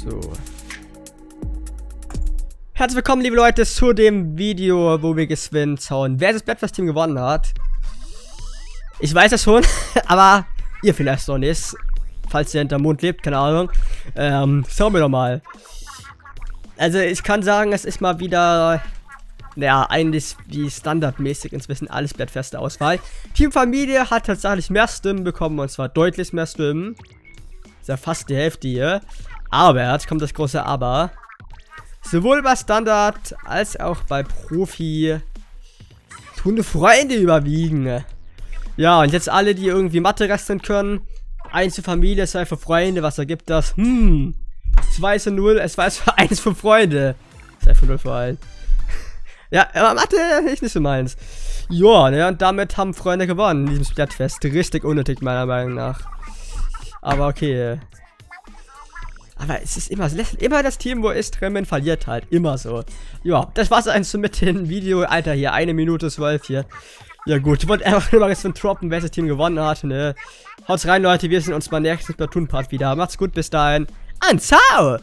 So. Herzlich willkommen, liebe Leute, zu dem Video, wo wir geswinnt schauen, wer das Breakfast-Team gewonnen hat. Ich weiß es schon, aber ihr vielleicht noch nicht. Falls ihr hinterm Mond lebt, keine Ahnung. Ähm, schauen wir doch mal. Also, ich kann sagen, es ist mal wieder naja, eigentlich wie standardmäßig inzwischen alles Blattfeste Auswahl. Team Familie hat tatsächlich mehr Stimmen bekommen und zwar deutlich mehr Stimmen. Ja fast die Hälfte hier. Aber, jetzt kommt das große Aber. Sowohl bei Standard als auch bei Profi tun Freunde überwiegen. Ja, und jetzt alle, die irgendwie Mathe rechnen können. Eins für Familie, zwei für Freunde. Was ergibt das? Hm. 2 zu 0, es war für 1 für Freunde. 2 für 0 für allen. Ja, aber Mathe ist nicht so meins. Ja, ne, und damit haben Freunde gewonnen in diesem Splatfest. Richtig unnötig, meiner Meinung nach. Aber okay. Aber es ist immer, immer das Team, wo es drin verliert halt. Immer so. Ja, das war's eins mit dem Video. Alter, hier, eine Minute zwölf hier. Ja gut, ich wollte einfach nur mal jetzt von droppen, welches Team gewonnen hat, ne. Haut's rein, Leute. Wir sehen uns beim nächsten Platoon-Part wieder. Macht's gut, bis dahin. Und ciao!